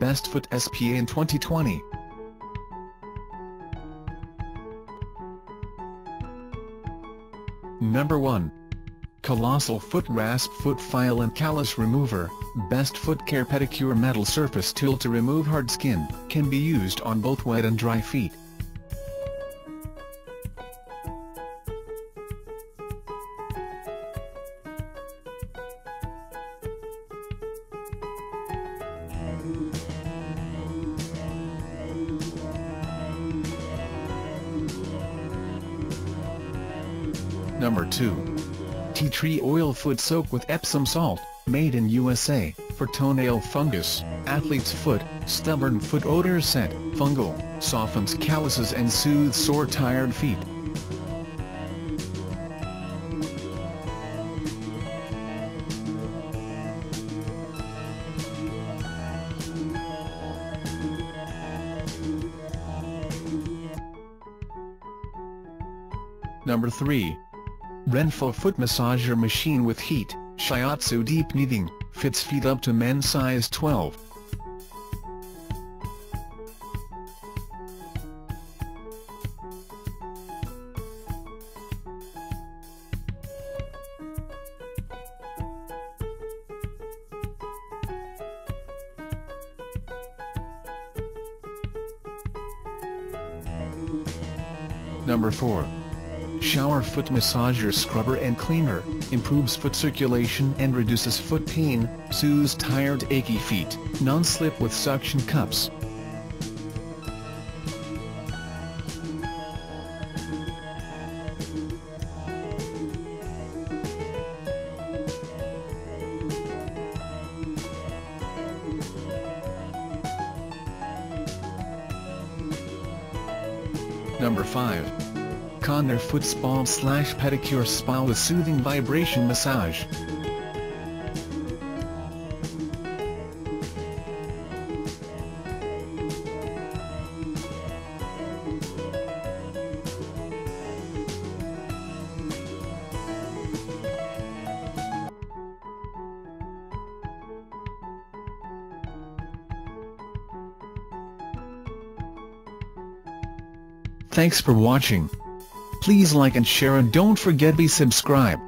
Best Foot SPA in 2020. Number 1. Colossal Foot Rasp Foot File and Callus Remover, Best Foot Care Pedicure Metal Surface Tool to remove hard skin, can be used on both wet and dry feet. Number 2. Tea tree oil foot soak with Epsom salt, made in USA, for toenail fungus, athlete's foot, stubborn foot odor scent, fungal, softens calluses and soothes sore tired feet. Number 3. RENPHO Foot Massager Machine with Heat, Shiatsu Deep Kneading, fits feet up to men's size 12. Number 4. Shower Foot Massager Scrubber and Cleaner, improves foot circulation and reduces foot pain, soothes tired achy feet, non-slip with suction cups. Number 5. Conair Foot Spa slash Pedicure Spa with Soothing Vibration Massage. Thanks for watching. Please like and share and don't forget be subscribe.